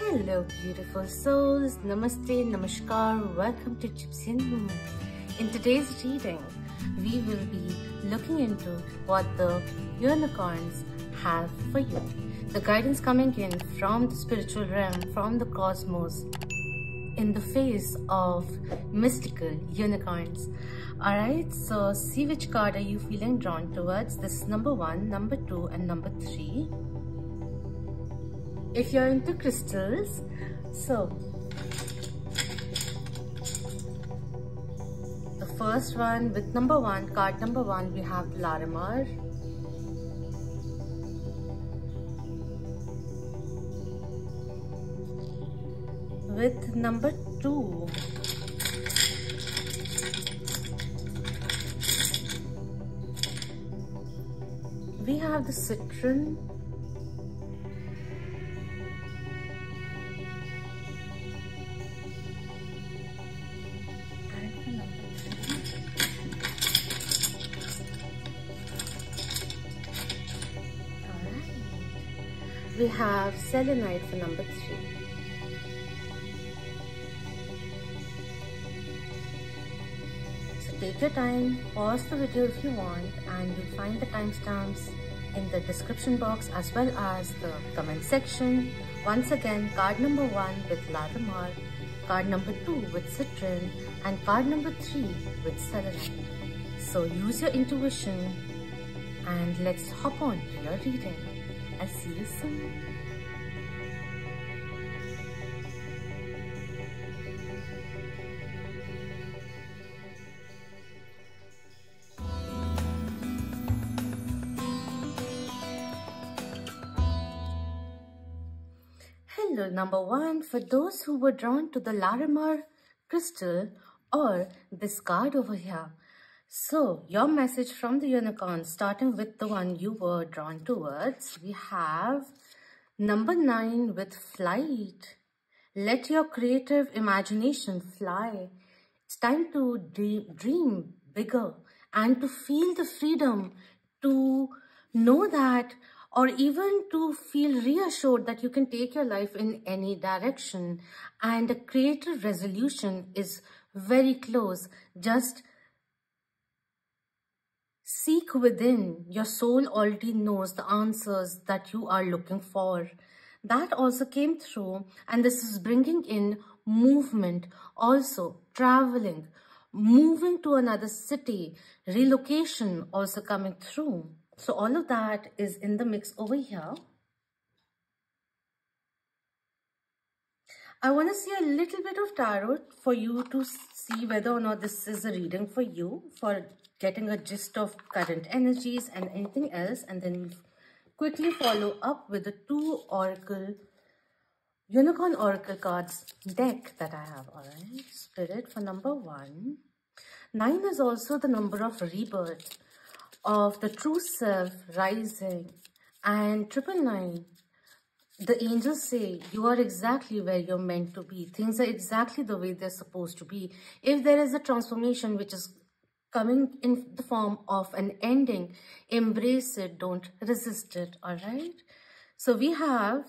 Hello, beautiful souls. Namaste, namaskar. Welcome to Gypsian Moon. In today's reading, we will be looking into what the unicorns have for you. The guidance coming in from the spiritual realm, from the cosmos, in the face of mystical unicorns. Alright, so see which card are you feeling drawn towards. This is number one, number two, and number three if you're into crystals so the first one with number one card number one we have Larimar. With number two we have the citrine we have selenite for number three. So take your time, pause the video if you want and you'll find the timestamps in the description box as well as the comment section. Once again, card number one with Larimar, card number two with Citrine and card number three with Selenite. So use your intuition and let's hop on to your reading. I'll see you soon. Hello, number one, for those who were drawn to the Larimar crystal or this card over here, so, your message from the unicorn, starting with the one you were drawn towards, we have number nine with flight. Let your creative imagination fly. It's time to dream bigger and to feel the freedom to know that or even to feel reassured that you can take your life in any direction and a creative resolution is very close. Just Seek within. Your soul already knows the answers that you are looking for. That also came through and this is bringing in movement, also traveling, moving to another city, relocation also coming through. So all of that is in the mix over here. I want to see a little bit of tarot for you to see whether or not this is a reading for you for getting a gist of current energies and anything else and then quickly follow up with the two oracle unicorn oracle cards deck that I have alright? Spirit for number one. Nine is also the number of rebirth of the true self rising and triple nine the angels say you are exactly where you're meant to be things are exactly the way they're supposed to be if there is a transformation which is coming in the form of an ending. Embrace it, don't resist it, all right? So we have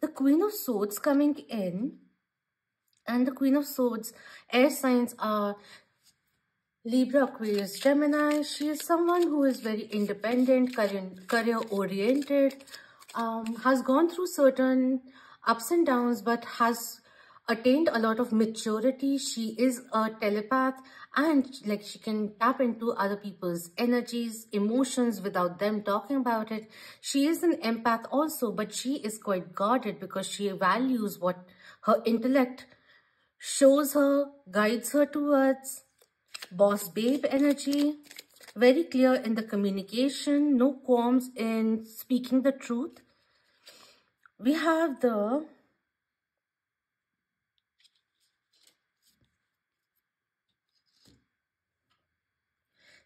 the Queen of Swords coming in and the Queen of Swords air signs are Libra, Aquarius, Gemini. She is someone who is very independent, career, career oriented, um, has gone through certain ups and downs, but has attained a lot of maturity. She is a telepath and like she can tap into other people's energies, emotions without them talking about it. She is an empath also, but she is quite guarded because she values what her intellect shows her, guides her towards. Boss babe energy, very clear in the communication, no qualms in speaking the truth. We have the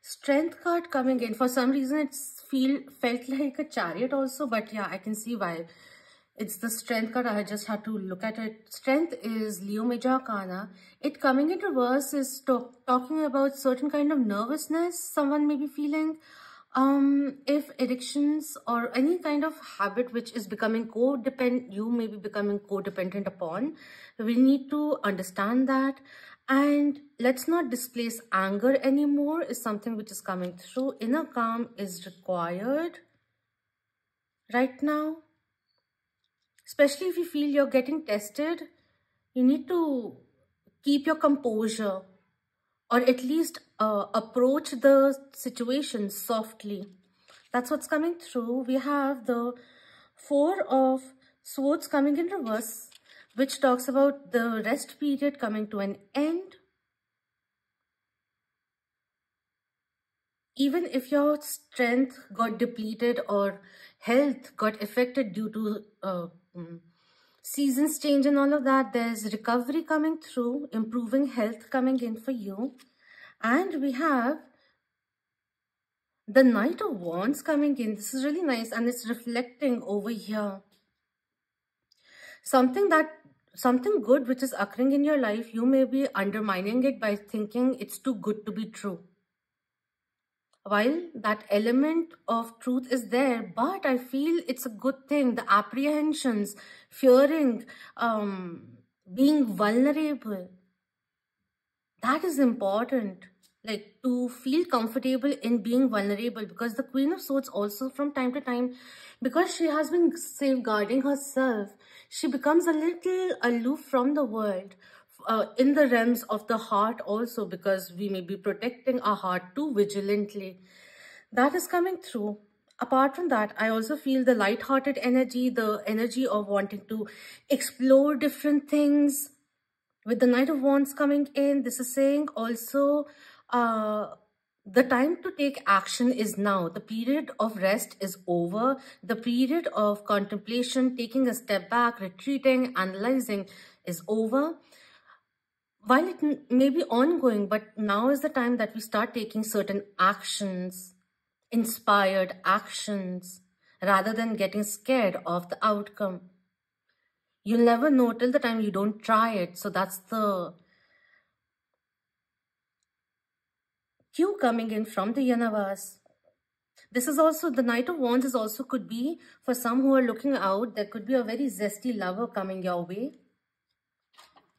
strength card coming in. For some reason, it's feel felt like a chariot also, but yeah, I can see why. It's the strength card. I just had to look at it. Strength is Leo Major Arcana. It coming in reverse is talk, talking about certain kind of nervousness someone may be feeling. Um, if addictions or any kind of habit which is becoming codependent, you may be becoming codependent upon. We need to understand that. And let's not displace anger anymore is something which is coming through. Inner calm is required right now especially if you feel you're getting tested, you need to keep your composure or at least uh, approach the situation softly. That's what's coming through. We have the Four of Swords coming in reverse, which talks about the rest period coming to an end. Even if your strength got depleted or health got affected due to uh, Mm. Seasons change and all of that. There's recovery coming through, improving health coming in for you. And we have the Knight of Wands coming in. This is really nice and it's reflecting over here. Something that something good which is occurring in your life, you may be undermining it by thinking it's too good to be true while that element of truth is there, but I feel it's a good thing. The apprehensions, fearing, um, being vulnerable, that is important. Like to feel comfortable in being vulnerable because the Queen of Swords also from time to time, because she has been safeguarding herself, she becomes a little aloof from the world uh, in the realms of the heart also because we may be protecting our heart too vigilantly. That is coming through. Apart from that, I also feel the light-hearted energy, the energy of wanting to explore different things. With the Knight of Wands coming in, this is saying also uh, the time to take action is now. The period of rest is over. The period of contemplation, taking a step back, retreating, analyzing is over while it may be ongoing, but now is the time that we start taking certain actions, inspired actions, rather than getting scared of the outcome. You'll never know till the time you don't try it. So that's the cue coming in from the universe. This is also, the Knight of Wands is also could be, for some who are looking out, there could be a very zesty lover coming your way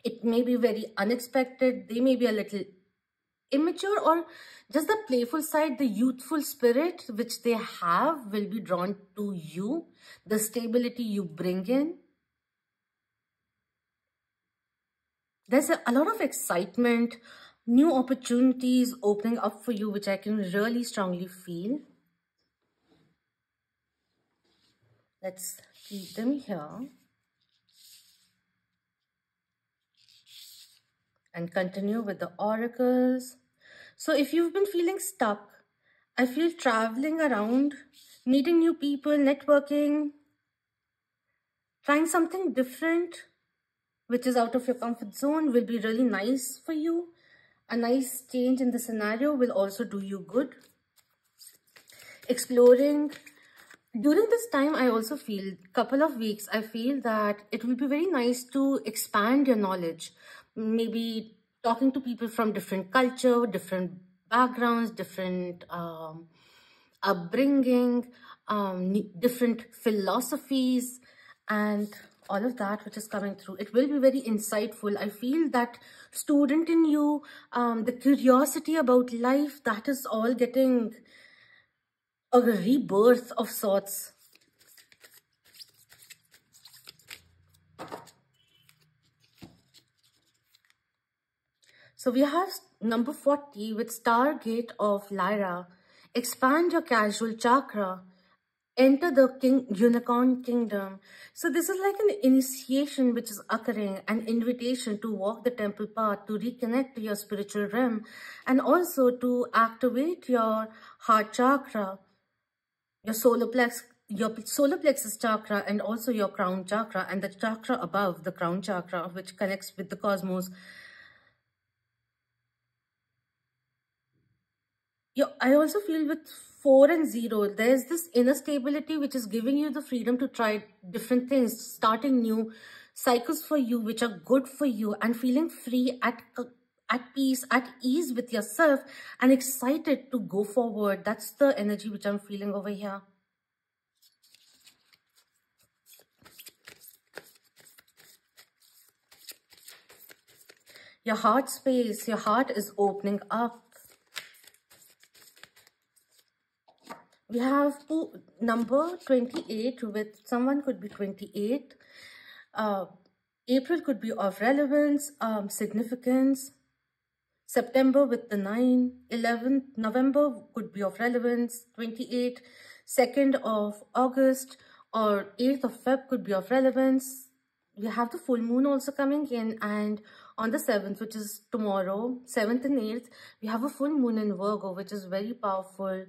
it may be very unexpected. They may be a little immature or just the playful side, the youthful spirit which they have will be drawn to you. The stability you bring in. There's a, a lot of excitement, new opportunities opening up for you, which I can really strongly feel. Let's keep them here. And continue with the oracles. So if you've been feeling stuck, I feel traveling around, meeting new people, networking, trying something different, which is out of your comfort zone will be really nice for you. A nice change in the scenario will also do you good. Exploring. During this time, I also feel, couple of weeks, I feel that it will be very nice to expand your knowledge maybe talking to people from different culture, different backgrounds, different um, upbringing, um, different philosophies, and all of that which is coming through. It will be very insightful. I feel that student in you, um, the curiosity about life, that is all getting a rebirth of sorts So we have number 40 with Stargate of Lyra. Expand your causal chakra. Enter the king, unicorn kingdom. So this is like an initiation which is occurring, an invitation to walk the temple path, to reconnect to your spiritual realm, and also to activate your heart chakra, your solar plexus, your solar plexus chakra and also your crown chakra and the chakra above the crown chakra which connects with the cosmos I also feel with four and zero, there's this inner stability which is giving you the freedom to try different things, starting new cycles for you which are good for you and feeling free at uh, at peace, at ease with yourself and excited to go forward. That's the energy which I'm feeling over here. Your heart space, your heart is opening up. We have number 28 with someone could be 28. Uh, April could be of relevance, um, significance, September with the 9, 11th, November could be of relevance, 28, 2nd of August or 8th of Feb could be of relevance. We have the full moon also coming in and on the 7th, which is tomorrow, 7th and 8th, we have a full moon in Virgo, which is very powerful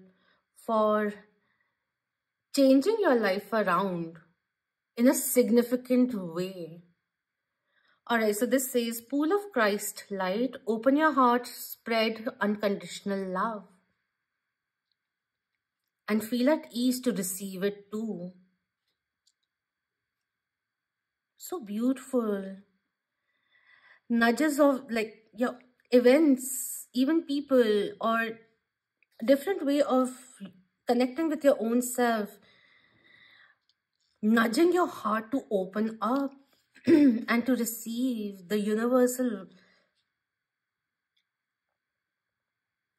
for changing your life around in a significant way. Alright, so this says, Pool of Christ light, open your heart, spread unconditional love. And feel at ease to receive it too. So beautiful. Nudges of like your events, even people or different way of connecting with your own self. Nudging your heart to open up and to receive the universal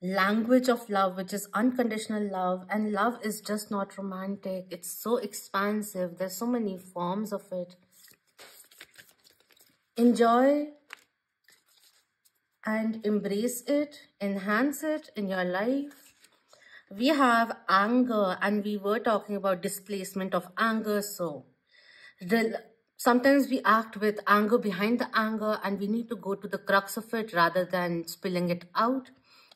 language of love, which is unconditional love. And love is just not romantic. It's so expansive. There's so many forms of it. Enjoy and embrace it, enhance it in your life. We have anger and we were talking about displacement of anger. So sometimes we act with anger behind the anger and we need to go to the crux of it rather than spilling it out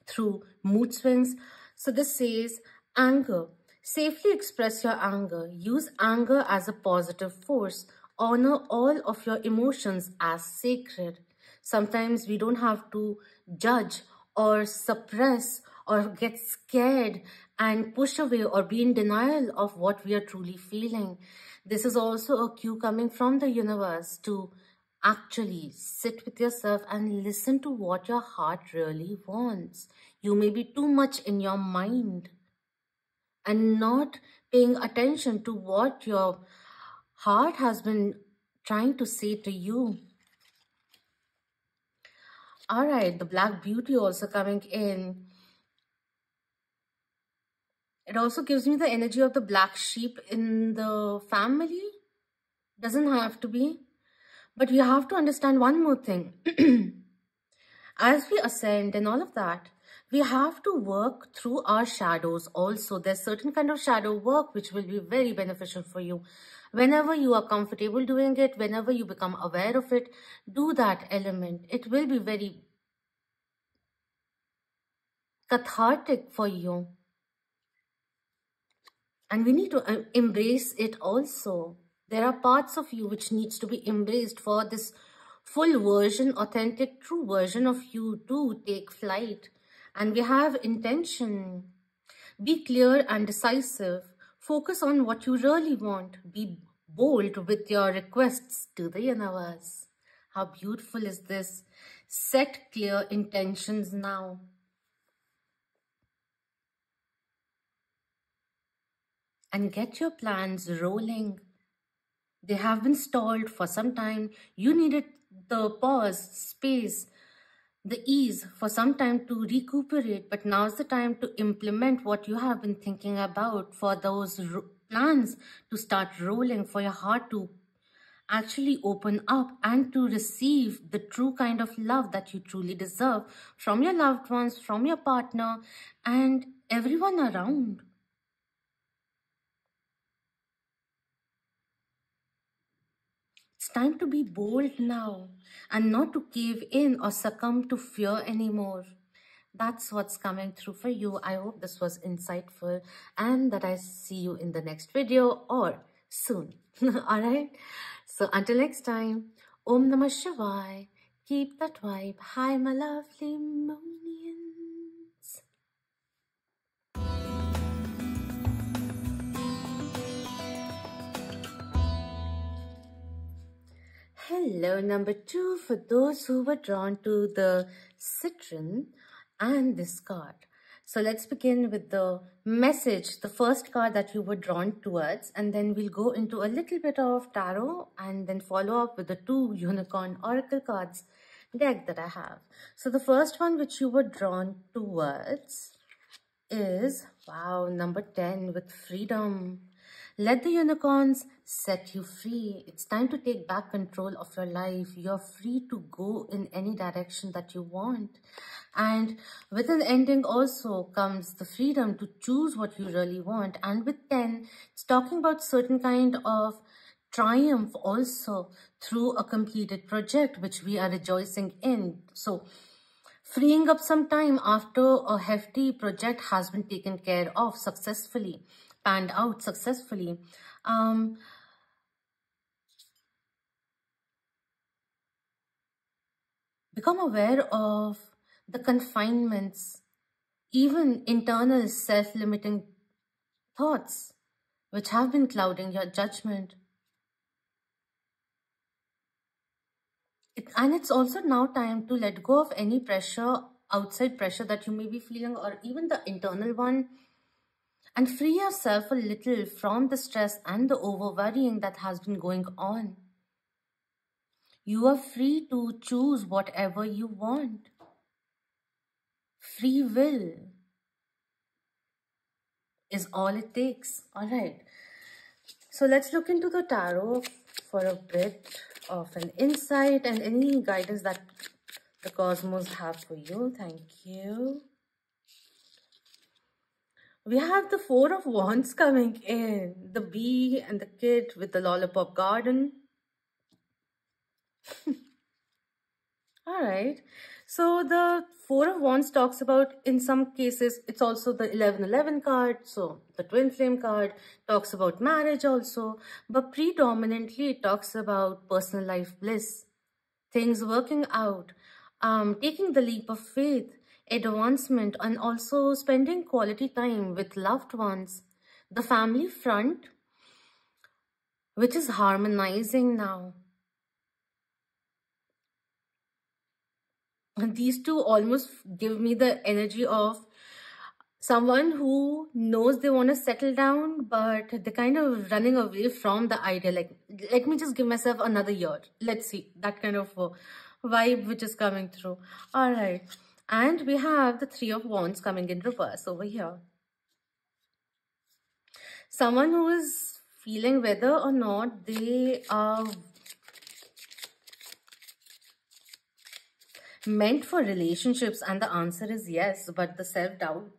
through mood swings. So this says anger. Safely express your anger. Use anger as a positive force. Honor all of your emotions as sacred. Sometimes we don't have to judge or suppress or get scared and push away or be in denial of what we are truly feeling. This is also a cue coming from the universe to actually sit with yourself and listen to what your heart really wants. You may be too much in your mind and not paying attention to what your heart has been trying to say to you. All right, the Black Beauty also coming in. It also gives me the energy of the black sheep in the family. Doesn't have to be. But you have to understand one more thing. As we ascend and all of that, we have to work through our shadows also. There's certain kind of shadow work which will be very beneficial for you. Whenever you are comfortable doing it, whenever you become aware of it, do that element. It will be very cathartic for you. And we need to uh, embrace it also. There are parts of you which needs to be embraced for this full version, authentic, true version of you to take flight. And we have intention. Be clear and decisive. Focus on what you really want. Be bold with your requests to the universe. How beautiful is this? Set clear intentions now. And get your plans rolling. They have been stalled for some time. You needed the pause, space, the ease for some time to recuperate, but now's the time to implement what you have been thinking about for those plans to start rolling, for your heart to actually open up and to receive the true kind of love that you truly deserve from your loved ones, from your partner, and everyone around. Time to be bold now and not to cave in or succumb to fear anymore. That's what's coming through for you. I hope this was insightful and that I see you in the next video or soon. Alright? So until next time, Om Namah Shivaya. Keep that vibe. Hi, my lovely moon. Hello, number two, for those who were drawn to the citrine and this card. So let's begin with the message, the first card that you were drawn towards, and then we'll go into a little bit of tarot and then follow up with the two unicorn oracle cards deck that I have. So the first one which you were drawn towards is, wow, number 10 with freedom. Let the unicorns set you free. It's time to take back control of your life. You're free to go in any direction that you want. And with an ending also comes the freedom to choose what you really want. And with 10, it's talking about certain kind of triumph also through a completed project, which we are rejoicing in. So freeing up some time after a hefty project has been taken care of successfully panned out successfully. Um, become aware of the confinements, even internal self-limiting thoughts which have been clouding your judgment. It, and it's also now time to let go of any pressure, outside pressure that you may be feeling or even the internal one and free yourself a little from the stress and the over worrying that has been going on. You are free to choose whatever you want. Free will is all it takes. All right. So let's look into the tarot for a bit of an insight and any guidance that the cosmos have for you. Thank you. We have the Four of Wands coming in. The bee and the kid with the lollipop garden. Alright. So the Four of Wands talks about, in some cases, it's also the 1111 card. So the twin flame card talks about marriage also. But predominantly it talks about personal life bliss. Things working out. Um, taking the leap of faith advancement and also spending quality time with loved ones. The family front, which is harmonizing now. And these two almost give me the energy of someone who knows they want to settle down, but they're kind of running away from the idea. Like, let me just give myself another year. Let's see. That kind of vibe which is coming through. All right. And we have the Three of Wands coming in reverse over here. Someone who is feeling whether or not they are meant for relationships and the answer is yes, but the self-doubt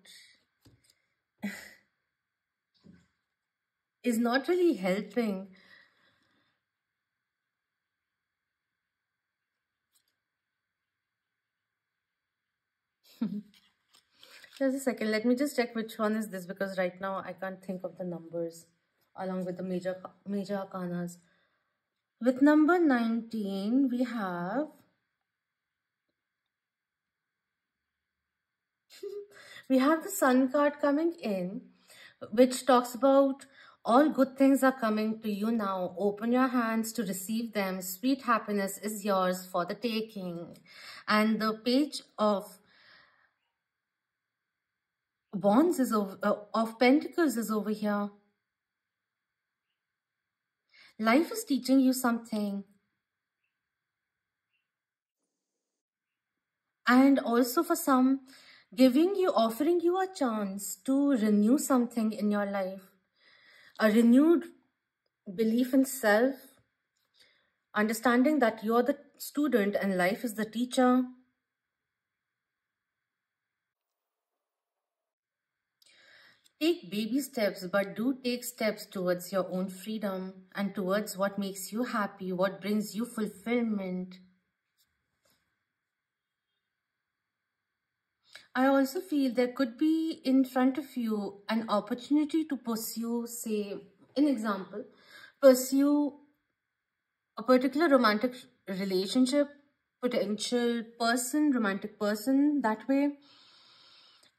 is not really helping Just a second. Let me just check which one is this because right now I can't think of the numbers along with the major major arcanas. With number 19, we have we have the sun card coming in which talks about all good things are coming to you now. Open your hands to receive them. Sweet happiness is yours for the taking. And the page of Wands is uh, of Pentacles is over here. Life is teaching you something. And also for some, giving you, offering you a chance to renew something in your life. A renewed belief in self, understanding that you're the student and life is the teacher, Take baby steps, but do take steps towards your own freedom and towards what makes you happy, what brings you fulfillment. I also feel there could be in front of you an opportunity to pursue, say, an example, pursue a particular romantic relationship, potential person, romantic person that way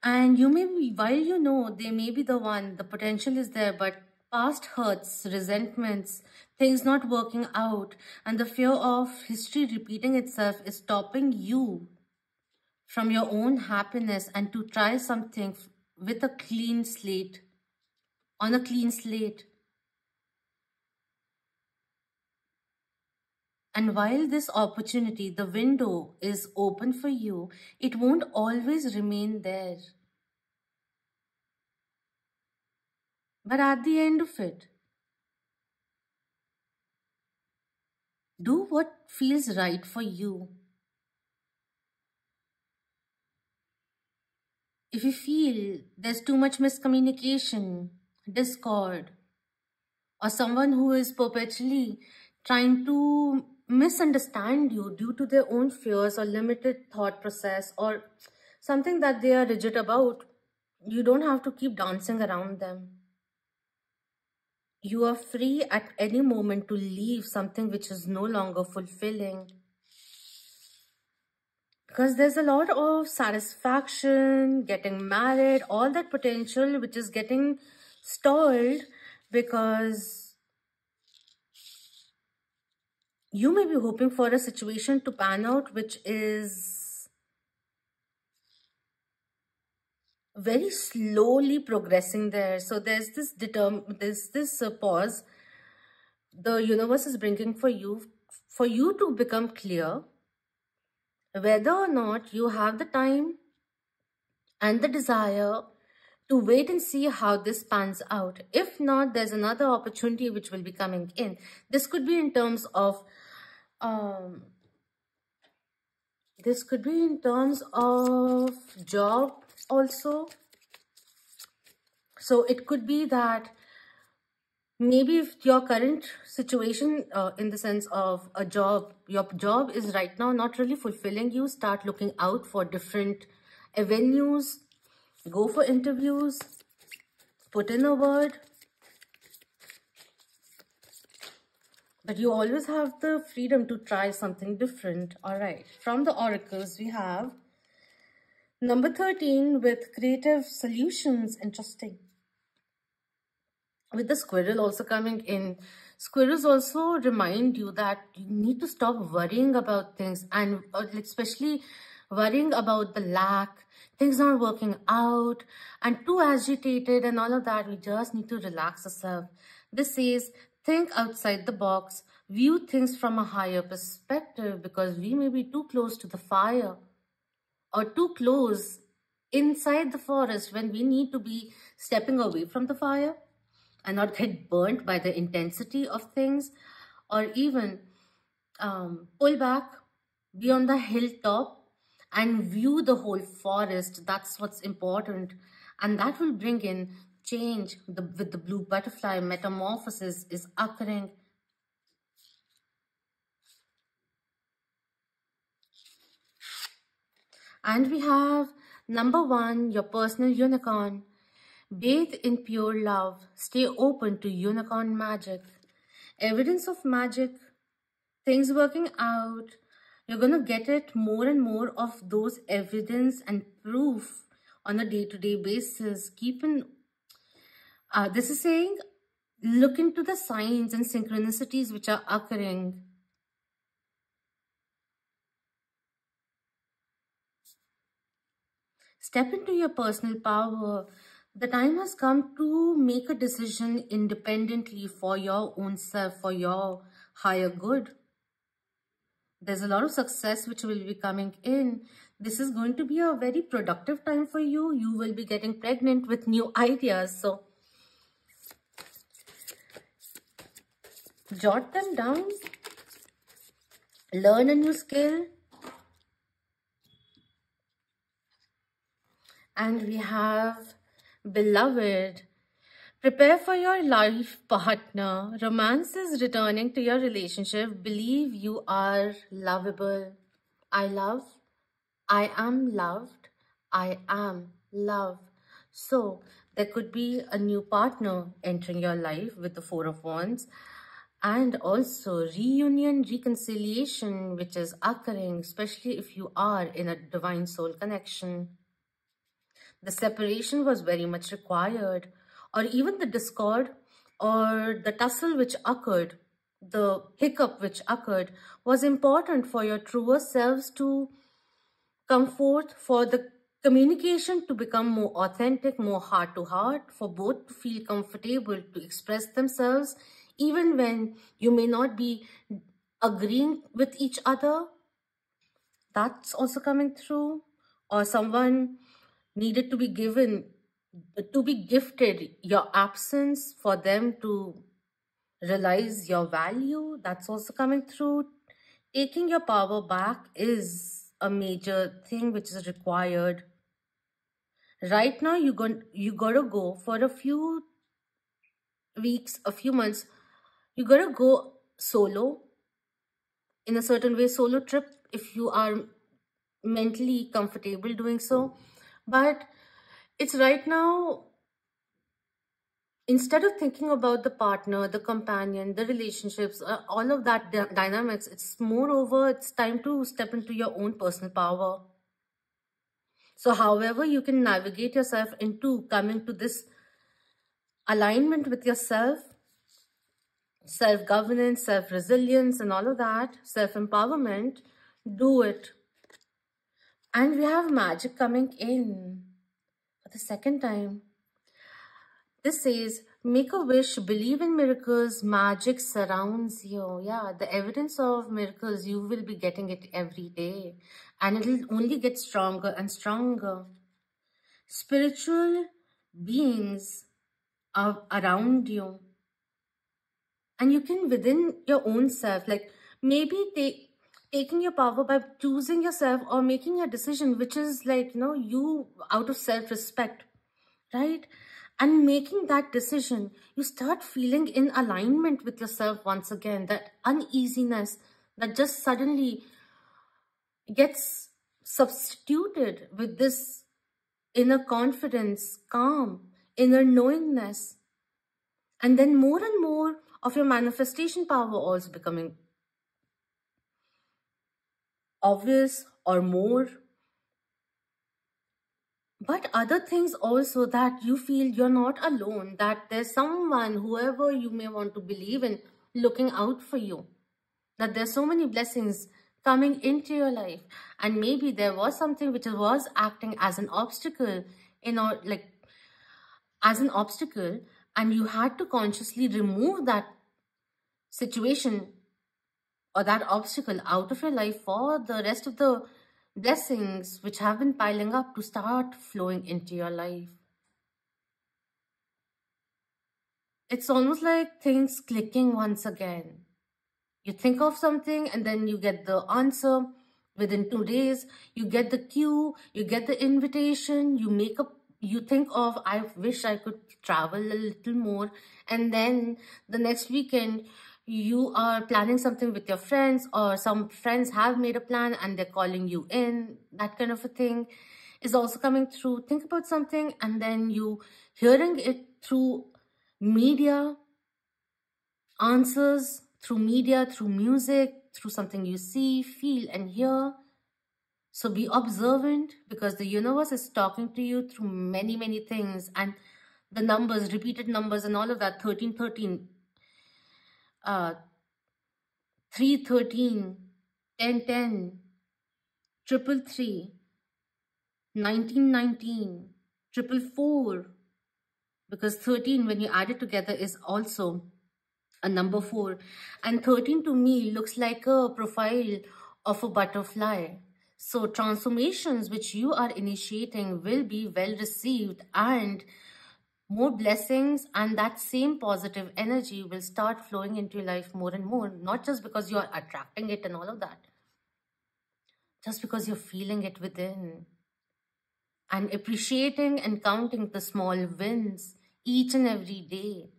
and you may be, while you know they may be the one, the potential is there, but past hurts, resentments, things not working out, and the fear of history repeating itself is stopping you from your own happiness and to try something with a clean slate, on a clean slate. And while this opportunity, the window is open for you, it won't always remain there. But at the end of it, do what feels right for you. If you feel there's too much miscommunication, discord, or someone who is perpetually trying to misunderstand you due to their own fears or limited thought process or something that they are rigid about, you don't have to keep dancing around them. You are free at any moment to leave something which is no longer fulfilling. Because there's a lot of satisfaction, getting married, all that potential which is getting stalled because you may be hoping for a situation to pan out which is very slowly progressing there so there's this determ there's this uh, pause the universe is bringing for you for you to become clear whether or not you have the time and the desire to wait and see how this pans out. If not, there's another opportunity which will be coming in. This could be in terms of um, this could be in terms of job also. So it could be that maybe if your current situation uh, in the sense of a job, your job is right now not really fulfilling you, start looking out for different avenues, go for interviews, put in a word, but you always have the freedom to try something different. All right, from the oracles, we have number 13 with creative solutions. Interesting. With the squirrel also coming in, squirrels also remind you that you need to stop worrying about things and uh, especially worrying about the lack, things not working out, and too agitated and all of that. We just need to relax ourselves. This says think outside the box, view things from a higher perspective because we may be too close to the fire or too close inside the forest when we need to be stepping away from the fire and not get burnt by the intensity of things or even um, pull back, be on the hilltop and view the whole forest. That's what's important. And that will bring in change the, with the blue butterfly metamorphosis is occurring and we have number one your personal unicorn. Bathe in pure love. Stay open to unicorn magic. Evidence of magic. Things working out. You're going to get it more and more of those evidence and proof on a day-to-day -day basis. Keep in uh, this is saying look into the signs and synchronicities which are occurring. Step into your personal power. The time has come to make a decision independently for your own self, for your higher good. There's a lot of success which will be coming in. This is going to be a very productive time for you. You will be getting pregnant with new ideas. So jot them down, learn a new skill, and we have beloved. Prepare for your life partner. Romance is returning to your relationship. Believe you are lovable. I love. I am loved. I am love. So there could be a new partner entering your life with the Four of Wands and also reunion reconciliation which is occurring especially if you are in a divine soul connection the separation was very much required or even the discord or the tussle which occurred, the hiccup which occurred was important for your truer selves to come forth, for the communication to become more authentic, more heart to heart, for both to feel comfortable to express themselves, even when you may not be agreeing with each other. That's also coming through. Or someone needed to be given to be gifted your absence for them to realize your value that's also coming through. Taking your power back is a major thing which is required. Right now you going you gotta go for a few weeks a few months you gotta go solo in a certain way solo trip if you are mentally comfortable doing so but it's right now, instead of thinking about the partner, the companion, the relationships, uh, all of that dynamics, it's moreover, it's time to step into your own personal power. So however you can navigate yourself into coming to this alignment with yourself, self-governance, self-resilience and all of that, self-empowerment, do it. And we have magic coming in for the second time. This says, make a wish, believe in miracles, magic surrounds you. Yeah, the evidence of miracles, you will be getting it every day. And it will only get stronger and stronger. Spiritual beings are around you. And you can within your own self, like maybe take taking your power by choosing yourself or making a decision which is like you know you out of self-respect right? And making that decision you start feeling in alignment with yourself once again. That uneasiness that just suddenly gets substituted with this inner confidence calm inner knowingness. And then more and more of your manifestation power also becoming obvious or more. But other things also that you feel you're not alone, that there's someone, whoever you may want to believe in, looking out for you. That there's so many blessings coming into your life. And maybe there was something which was acting as an obstacle, you know, like as an obstacle, and you had to consciously remove that situation or that obstacle out of your life for the rest of the blessings which have been piling up to start flowing into your life. It's almost like things clicking once again. You think of something and then you get the answer within two days. You get the cue, you get the invitation, you make up, you think of, I wish I could travel a little more. And then the next weekend, you are planning something with your friends or some friends have made a plan and they're calling you in, that kind of a thing is also coming through. Think about something and then you hearing it through media, answers through media, through music, through something you see, feel and hear. So be observant because the universe is talking to you through many, many things and the numbers, repeated numbers and all of that, 1313, uh, 313, 1010, triple three, 1919, triple four, because 13 when you add it together is also a number 4 and 13 to me looks like a profile of a butterfly. So transformations which you are initiating will be well received and more blessings and that same positive energy will start flowing into your life more and more not just because you are attracting it and all of that just because you're feeling it within. And appreciating and counting the small wins each and every day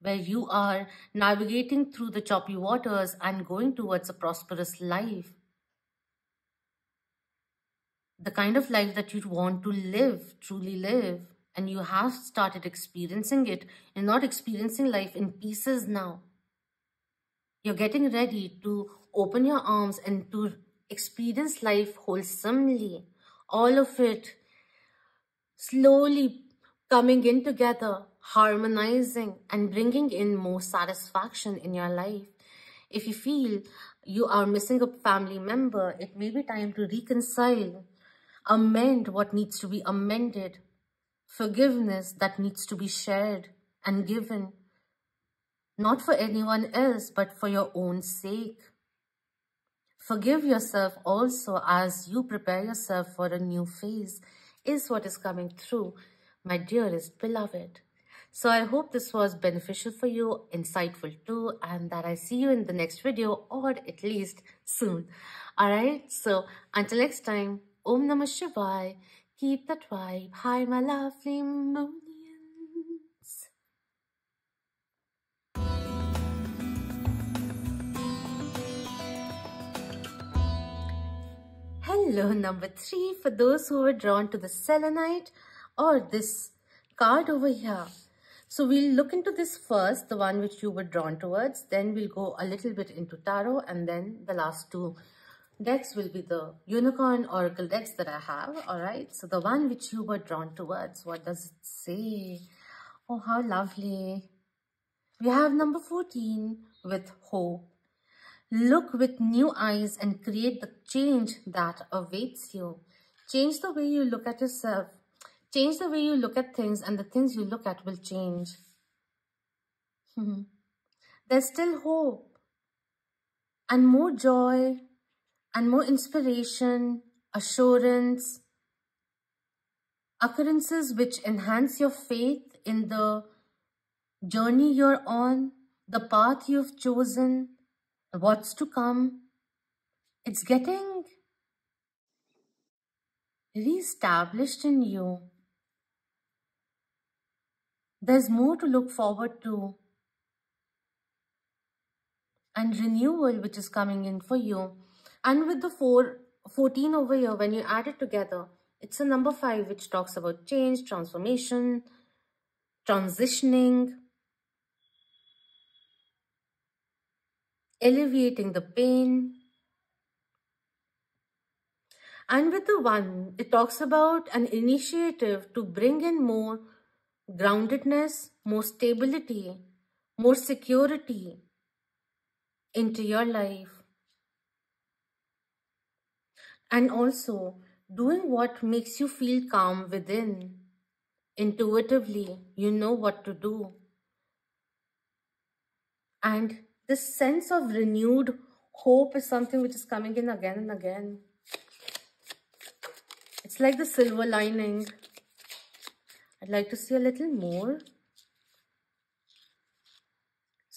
where you are navigating through the choppy waters and going towards a prosperous life. The kind of life that you want to live truly live and you have started experiencing it and not experiencing life in pieces now. You're getting ready to open your arms and to experience life wholesomely. All of it slowly coming in together harmonizing and bringing in more satisfaction in your life. If you feel you are missing a family member, it may be time to reconcile, amend what needs to be amended, forgiveness that needs to be shared and given, not for anyone else, but for your own sake. Forgive yourself also as you prepare yourself for a new phase is what is coming through, my dearest beloved. So I hope this was beneficial for you, insightful too, and that I see you in the next video or at least soon. Alright, so until next time, Om Namah Shivaya. Keep the vibe. Hi, my lovely moonians. Hello, number three, for those who are drawn to the selenite or this card over here. So we'll look into this first, the one which you were drawn towards. Then we'll go a little bit into tarot and then the last two decks will be the unicorn oracle decks that I have. Alright, so the one which you were drawn towards, what does it say? Oh, how lovely. We have number 14 with hope. Look with new eyes and create the change that awaits you. Change the way you look at yourself Change the way you look at things and the things you look at will change. There's still hope and more joy and more inspiration, assurance, occurrences which enhance your faith in the journey you're on, the path you've chosen, what's to come. It's getting re-established in you. There's more to look forward to and renewal which is coming in for you. And with the four, 14 over here, when you add it together, it's a number 5 which talks about change, transformation, transitioning, alleviating the pain. And with the 1, it talks about an initiative to bring in more groundedness, more stability, more security into your life. And also doing what makes you feel calm within. Intuitively, you know what to do. And this sense of renewed hope is something which is coming in again and again. It's like the silver lining. I'd like to see a little more.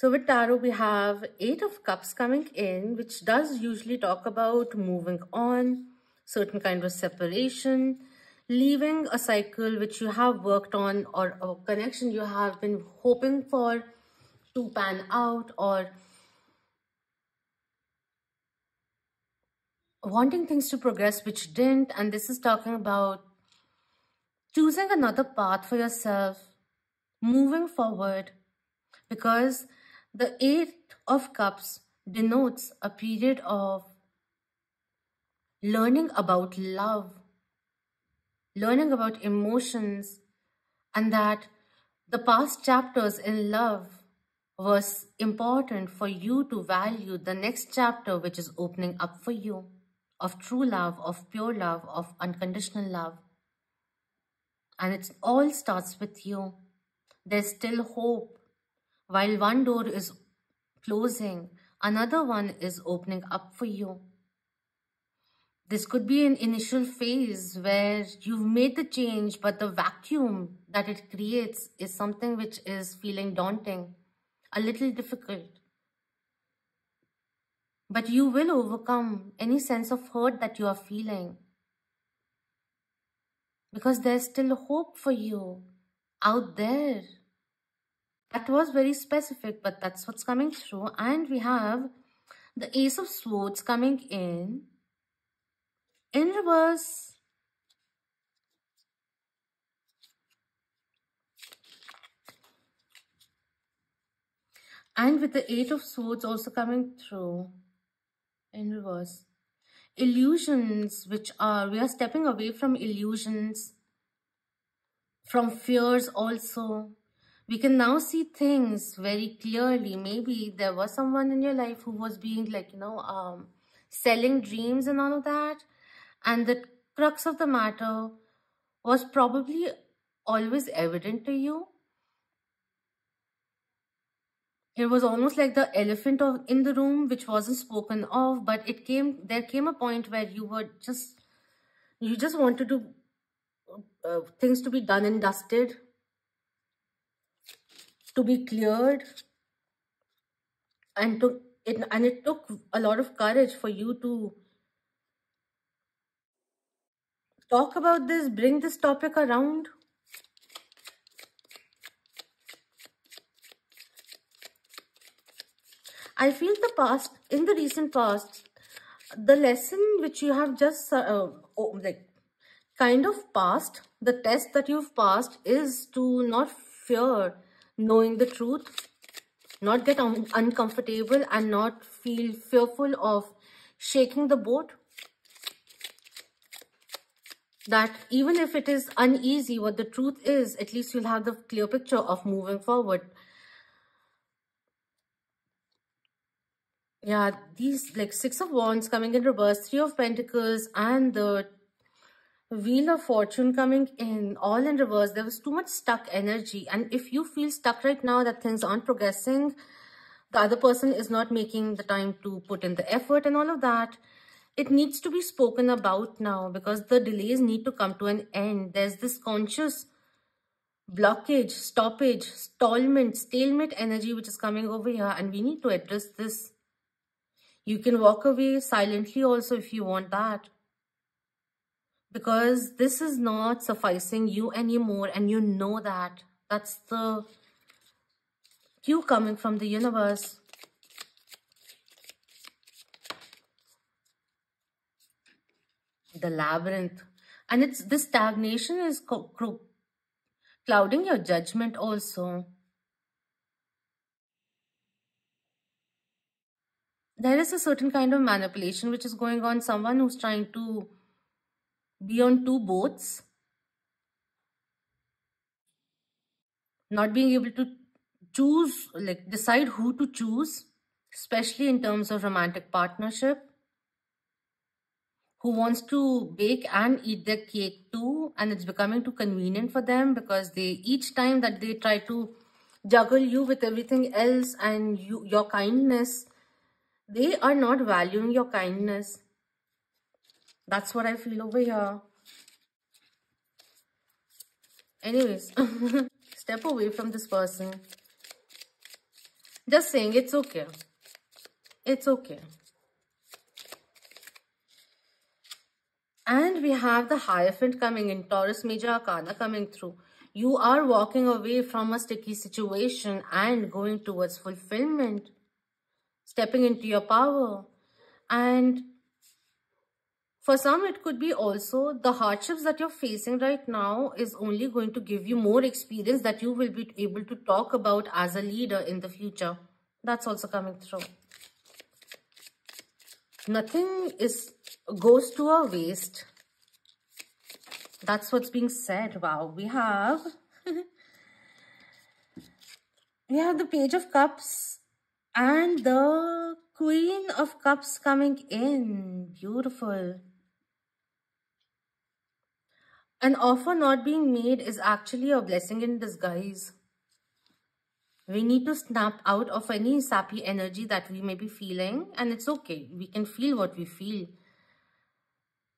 So with tarot, we have Eight of Cups coming in, which does usually talk about moving on, certain kind of separation, leaving a cycle which you have worked on or a connection you have been hoping for to pan out or wanting things to progress which didn't. And this is talking about choosing another path for yourself, moving forward, because the Eight of Cups denotes a period of learning about love, learning about emotions, and that the past chapters in love was important for you to value the next chapter which is opening up for you of true love, of pure love, of unconditional love and it all starts with you. There's still hope. While one door is closing, another one is opening up for you. This could be an initial phase where you've made the change, but the vacuum that it creates is something which is feeling daunting, a little difficult. But you will overcome any sense of hurt that you are feeling because there's still hope for you out there. That was very specific, but that's what's coming through. And we have the Ace of Swords coming in, in reverse. And with the Eight of Swords also coming through. In reverse. Illusions which are we are stepping away from illusions. From fears also we can now see things very clearly. Maybe there was someone in your life who was being like, you know, um, selling dreams and all of that. And the crux of the matter was probably always evident to you. It was almost like the elephant of, in the room, which wasn't spoken of, but it came, there came a point where you were just, you just wanted to, uh, things to be done and dusted to be cleared and took it and it took a lot of courage for you to talk about this bring this topic around? I feel the past in the recent past the lesson which you have just uh, oh, like kind of passed the test that you've passed is to not fear knowing the truth, not get un uncomfortable and not feel fearful of shaking the boat. That even if it is uneasy, what the truth is, at least you'll have the clear picture of moving forward. Yeah, these like Six of Wands coming in reverse, Three of Pentacles and the Wheel of Fortune coming in, all in reverse. There was too much stuck energy. And if you feel stuck right now that things aren't progressing, the other person is not making the time to put in the effort and all of that, it needs to be spoken about now because the delays need to come to an end. There's this conscious blockage, stoppage, stallment, stalemate energy which is coming over here and we need to address this. You can walk away silently also if you want that because this is not sufficing you anymore and you know that. That's the cue coming from the universe. The labyrinth. And it's this stagnation is clouding your judgment also. There is a certain kind of manipulation which is going on. Someone who's trying to be on two boats, not being able to choose, like decide who to choose, especially in terms of romantic partnership, who wants to bake and eat their cake too, and it's becoming too convenient for them because they each time that they try to juggle you with everything else and you your kindness, they are not valuing your kindness that's what I feel over here. Anyways, step away from this person. Just saying it's okay. It's okay. And we have the Hierophant coming in, Taurus Major Arcana coming through. You are walking away from a sticky situation and going towards fulfillment. Stepping into your power. And for some, it could be also the hardships that you're facing right now is only going to give you more experience that you will be able to talk about as a leader in the future. That's also coming through. Nothing is goes to a waste. That's what's being said. Wow, we have... we have the Page of Cups and the Queen of Cups coming in. Beautiful. An offer not being made is actually a blessing in disguise. We need to snap out of any sappy energy that we may be feeling and it's okay. We can feel what we feel.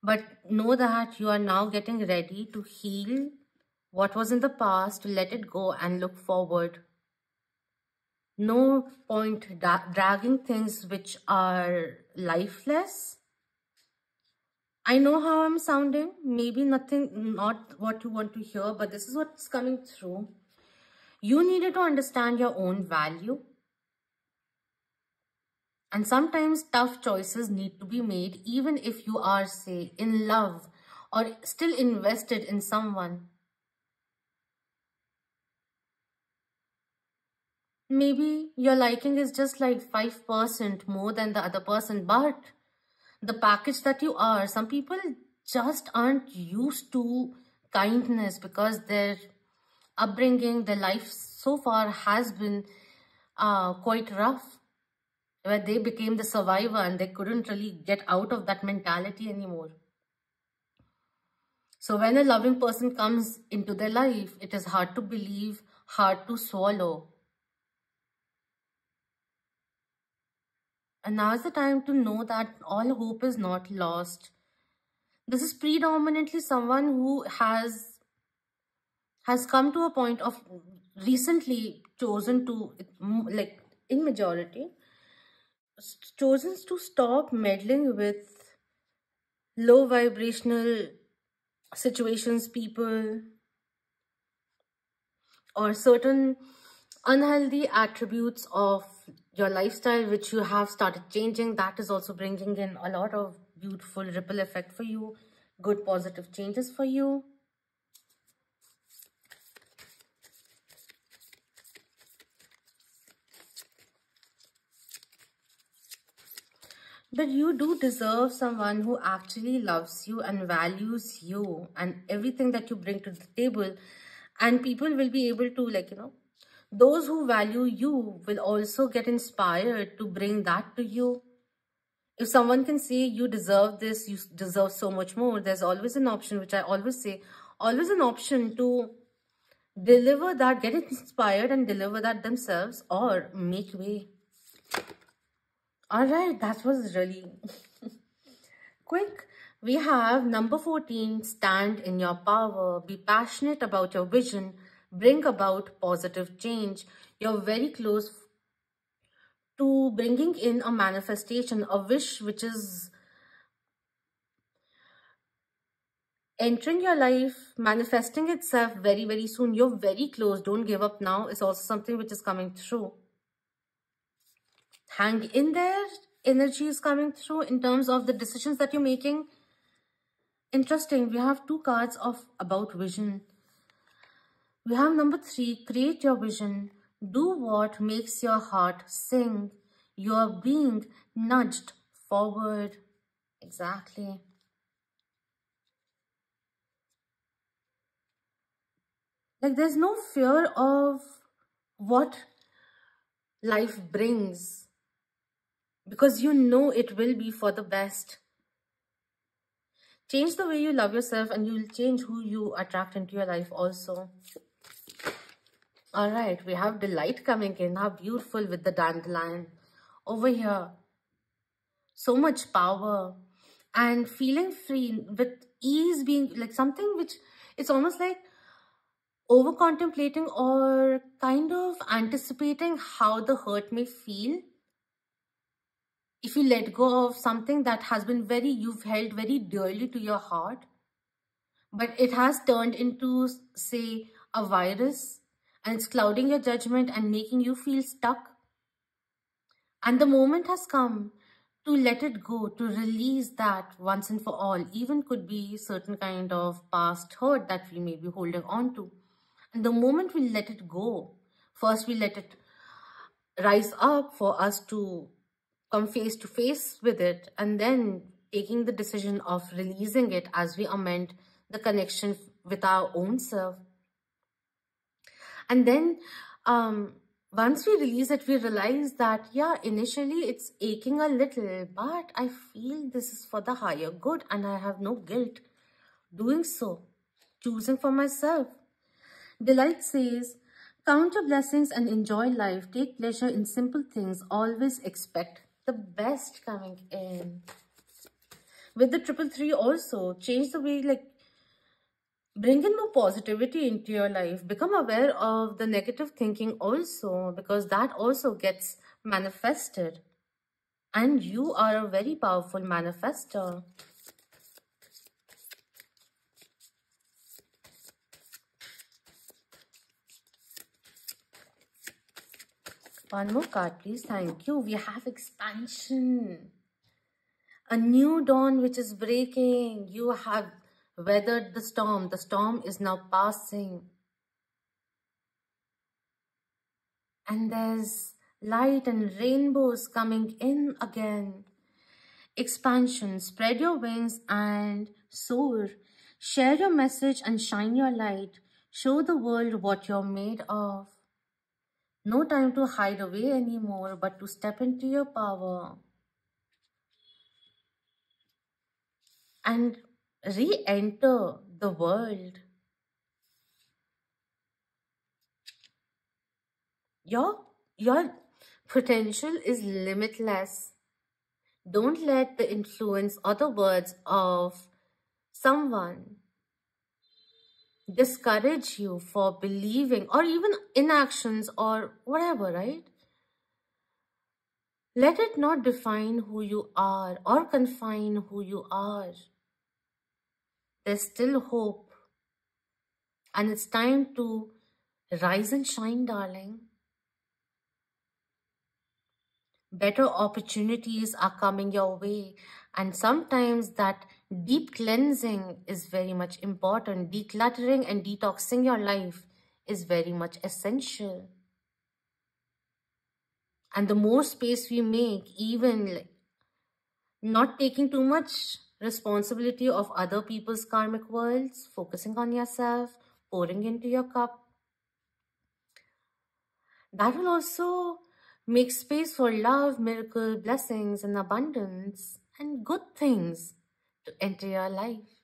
But know that you are now getting ready to heal what was in the past, to let it go and look forward. No point dragging things which are lifeless I know how I'm sounding. Maybe nothing, not what you want to hear, but this is what's coming through. You needed to understand your own value. And sometimes tough choices need to be made even if you are, say, in love or still invested in someone. Maybe your liking is just like 5% more than the other person, but the package that you are. Some people just aren't used to kindness because their upbringing, their life so far has been uh, quite rough, where they became the survivor and they couldn't really get out of that mentality anymore. So when a loving person comes into their life, it is hard to believe, hard to swallow. And now is the time to know that all hope is not lost. This is predominantly someone who has has come to a point of recently chosen to like in majority chosen to stop meddling with low vibrational situations, people, or certain unhealthy attributes of your lifestyle which you have started changing that is also bringing in a lot of beautiful ripple effect for you good positive changes for you But you do deserve someone who actually loves you and values you and everything that you bring to the table. And people will be able to, like, you know, those who value you will also get inspired to bring that to you. If someone can say you deserve this, you deserve so much more, there's always an option, which I always say, always an option to deliver that, get inspired and deliver that themselves or make way. All right, that was really quick. We have number 14, stand in your power. Be passionate about your vision. Bring about positive change. You're very close to bringing in a manifestation, a wish which is entering your life, manifesting itself very, very soon. You're very close. Don't give up now. It's also something which is coming through hang in there energy is coming through in terms of the decisions that you're making interesting we have two cards of about vision we have number three create your vision do what makes your heart sing you are being nudged forward exactly like there's no fear of what life brings because you know it will be for the best. Change the way you love yourself and you'll change who you attract into your life also. All right, we have delight coming in. How beautiful with the dandelion. Over here, so much power and feeling free with ease being like something which it's almost like over contemplating or kind of anticipating how the hurt may feel if you let go of something that has been very, you've held very dearly to your heart, but it has turned into, say, a virus and it's clouding your judgment and making you feel stuck. And the moment has come to let it go, to release that once and for all, even could be certain kind of past hurt that we may be holding on to. And the moment we let it go, first we let it rise up for us to come face to face with it and then taking the decision of releasing it as we amend the connection with our own self. And then um, once we release it, we realize that, yeah, initially it's aching a little, but I feel this is for the higher good and I have no guilt doing so, choosing for myself. Delight says, count your blessings and enjoy life. Take pleasure in simple things. Always expect the best coming in. With the triple three also, change the way like bring in more positivity into your life. Become aware of the negative thinking also because that also gets manifested. And you are a very powerful manifester. One more card, please. Thank you. We have expansion. A new dawn which is breaking. You have weathered the storm. The storm is now passing. And there's light and rainbows coming in again. Expansion. Spread your wings and soar. Share your message and shine your light. Show the world what you're made of. No time to hide away anymore, but to step into your power. And re-enter the world. Your, your potential is limitless. Don't let the influence or the words of someone discourage you for believing or even inactions or whatever, right? Let it not define who you are or confine who you are. There's still hope. And it's time to rise and shine, darling. Better opportunities are coming your way. And sometimes that deep cleansing is very much important. Decluttering and detoxing your life is very much essential. And the more space we make, even not taking too much responsibility of other people's karmic worlds, focusing on yourself, pouring into your cup. That will also make space for love, miracle, blessings, and abundance, and good things to enter your life.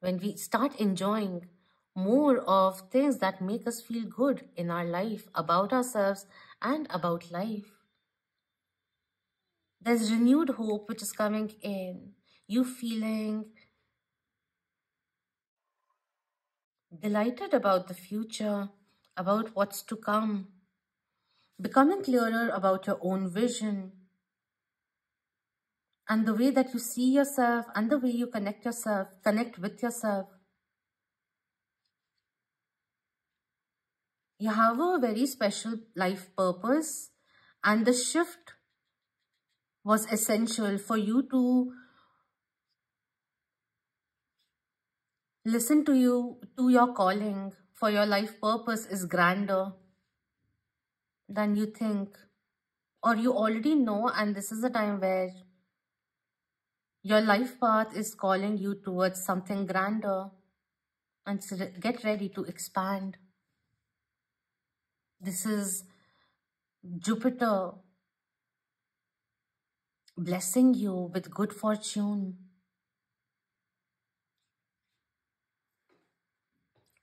When we start enjoying more of things that make us feel good in our life, about ourselves, and about life. There's renewed hope which is coming in. You feeling delighted about the future, about what's to come, becoming clearer about your own vision, and the way that you see yourself and the way you connect yourself, connect with yourself. You have a very special life purpose and the shift was essential for you to listen to you, to your calling, for your life purpose is grander than you think or you already know and this is a time where your life path is calling you towards something grander and get ready to expand. This is Jupiter blessing you with good fortune.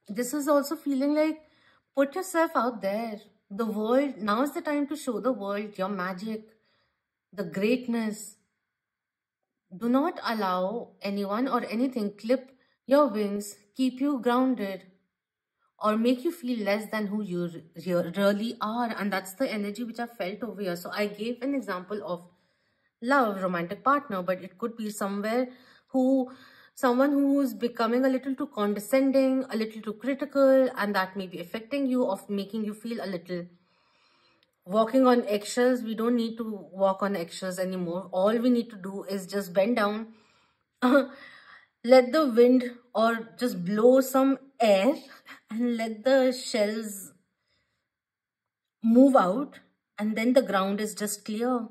This is also feeling like put yourself out there. The world, now is the time to show the world your magic, the greatness. Do not allow anyone or anything clip your wings, keep you grounded, or make you feel less than who you re really are. And that's the energy which I felt over here. So I gave an example of love, romantic partner, but it could be somewhere who, someone who's becoming a little too condescending, a little too critical, and that may be affecting you of making you feel a little walking on eggshells. We don't need to walk on eggshells anymore. All we need to do is just bend down, let the wind or just blow some air and let the shells move out and then the ground is just clear.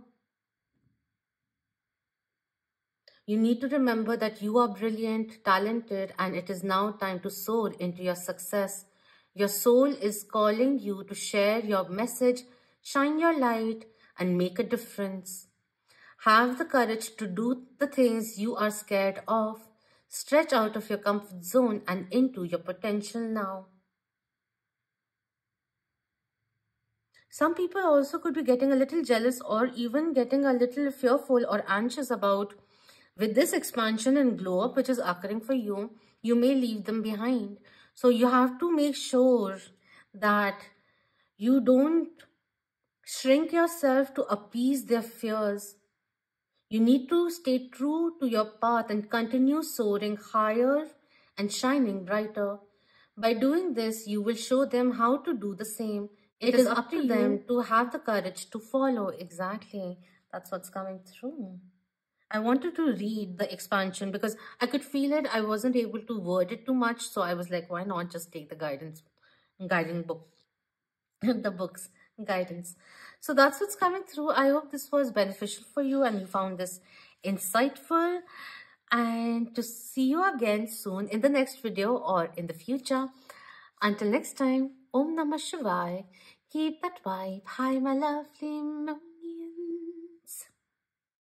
You need to remember that you are brilliant, talented, and it is now time to soar into your success. Your soul is calling you to share your message, shine your light, and make a difference. Have the courage to do the things you are scared of. Stretch out of your comfort zone and into your potential now. Some people also could be getting a little jealous or even getting a little fearful or anxious about with this expansion and glow up which is occurring for you, you may leave them behind. So you have to make sure that you don't shrink yourself to appease their fears. You need to stay true to your path and continue soaring higher and shining brighter. By doing this, you will show them how to do the same. it, it is, is up, up to them to have the courage to follow. Exactly. That's what's coming through. I wanted to read the expansion because I could feel it. I wasn't able to word it too much. So I was like, why not just take the guidance, guiding book, the books guidance. So that's what's coming through. I hope this was beneficial for you and you found this insightful and to see you again soon in the next video or in the future. Until next time, Om Namah Shivaya. Keep that vibe high, my lovely.